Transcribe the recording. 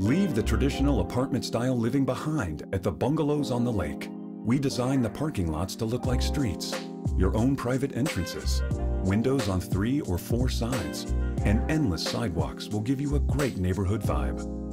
Leave the traditional apartment-style living behind at the bungalows on the lake. We design the parking lots to look like streets, your own private entrances, windows on three or four sides, and endless sidewalks will give you a great neighborhood vibe.